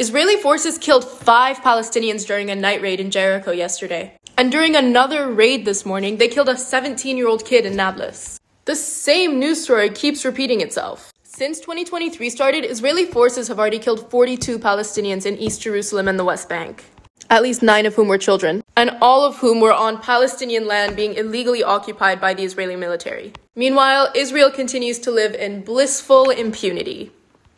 Israeli forces killed five Palestinians during a night raid in Jericho yesterday. And during another raid this morning, they killed a 17 year old kid in Nablus. The same news story keeps repeating itself. Since 2023 started, Israeli forces have already killed 42 Palestinians in East Jerusalem and the West Bank. At least nine of whom were children, and all of whom were on Palestinian land being illegally occupied by the Israeli military. Meanwhile, Israel continues to live in blissful impunity.